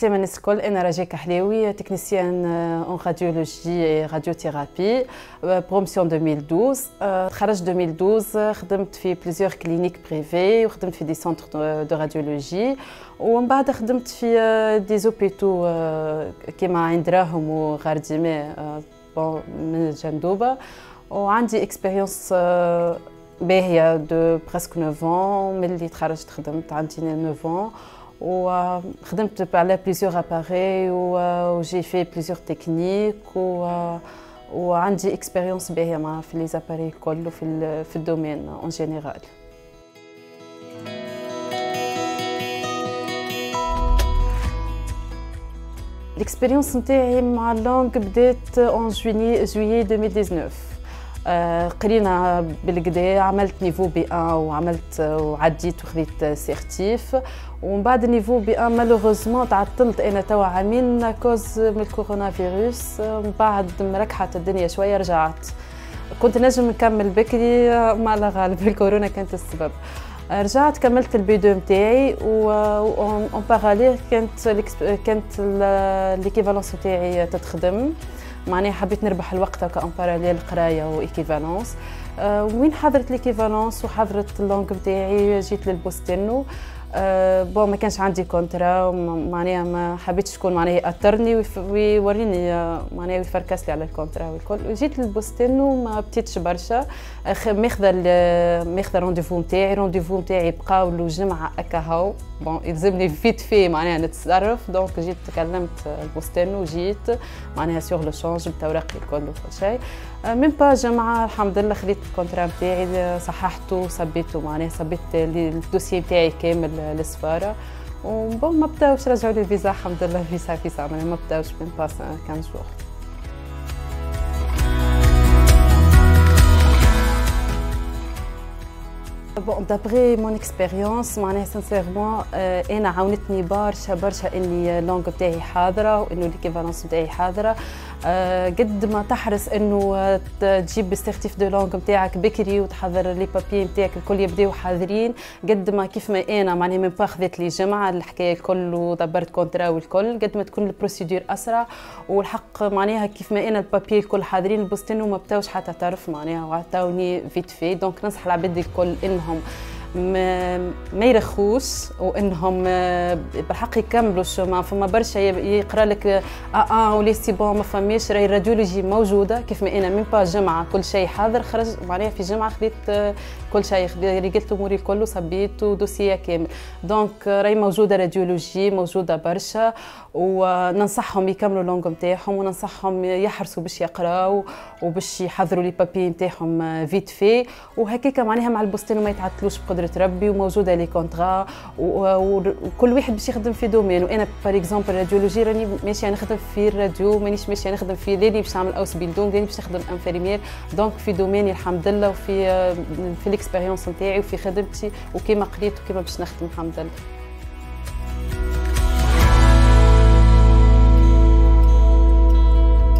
عسلامة الناس الكل أنا رجاء كحلاوي technicienne en radiologie radiothérapie promotion 2012 تخرجت 2012 خدمت في plusieurs cliniques privées وخدمت في des centres de radiologie ومن بعد خدمت في des hôpitaux كيما عند راهم وغار الدماء من جندوبه وعندي expérience باهيه de presque 9 ملي تخرجت خدمت عندي 9 وخدمت على plusieurs appareils وجي في plusieurs techniques و وعندي expérience باهيه مع في les appareils الكل وفي في ال domaine en général ال expérience نتاعي مع ال langue بدات اون جويي جويي 2019 قرينا بالكدا عملت niveau B1 وعملت وعديت وخذيت certif. ومن بعد niveau B1 malheureusement تعطلت أنا توا عامين cause من الكورونا فيروس. من بعد مركحت الدنيا شوية رجعت. كنت نجم نكمل بكري ما لا غالب الكورونا كانت السبب. رجعت كملت ال B2 نتاعي و en parallèle كانت كانت l'équivalence نتاعي تتخدم. معناها حبيت نربح الوقت en parallèle قراية و équivalence أه وين حضرت l'équivalence وحضرت ال langue نتاعي جيت للبوستينو أه bon ما كانش عندي contrat معناها ما حبيتش شكون معناها يأثرني ويوريني معناها ويفركس لي على ال contrat والكل. جيت للبوستينو ما بديتش برشا. ماخذه ماخذه rendez-vous نتاعي rendez-vous نتاعي بقاو له جمعة هكا هاو bon يلزمني vite vite معناها نتصرف. donc جيت كلمت البوستينو وجيت معناها sur le champ جبت اوراقي الكل وكل شيء. من با جمعة الحمد لله خديت ال contrat نتاعي صححته صبيته معناها صبيت ال dossier نتاعي كامل للسفاره و bon ما بداوش رجعوا لي الفيزا الحمد لله فيزا فيزا ما بداوش même pas 15 jours bon d'après mon expérience معناها sincèrement أنا عاونتني برشا برشا اني ال langue بتاعي حاضرة وانه l'équivalence بتاعي حاضرة. قد ما تحرص إنه تجيب ال certif de langue نتاعك بكري وتحضر les papiers نتاعك الكل يبداو حاضرين. قد ما كيف ما أنا معناها من با خذيت لي جمعة الحكاية الكل ودبرت كونترا والكل قد ما تكون البروسيدور أسرع. والحق معناها كيف ما أنا البابي الكل حاضرين البوستين وما بتاوش حتى تعرف معناها وعطاوني فيت في دونك ننصح العباد الكل إنهم ما, يرخوش وإنهم بالحق يكملوا الشومان فما برشا يقرأ لك آه آه ولي سي بون ما فماش راهي الراديولوجي موجودة كيف ما أنا من با جمعة كل شيء حاضر خرج معناها في جمعة خذيت كل شيء ريقلت أموري الكل وصبيت و dossier كامل. donc راهي موجودة radiologie موجودة برشا وننصحهم يكملوا ال langue نتاعهم وننصحهم يحرصوا باش يقراوا وباش يحضروا les papiers نتاعهم vite fait وهكاك معناها مع البوستين وما يتعطلوش بقدره ربي وموجودة les contrats وكل واحد باش يخدم في domaine. وأنا par exemple radiologie راني ماشيه نخدم في الراديو مانيش ماشيه نخدم في لاني باش نعمل Ausbildung لاني باش نخدم infirmière donc في domaine ي الحمد لله وفي في ال expérience نتاعي وفي خدمتي وكيما قريت وكيما باش نخدم الحمد لله.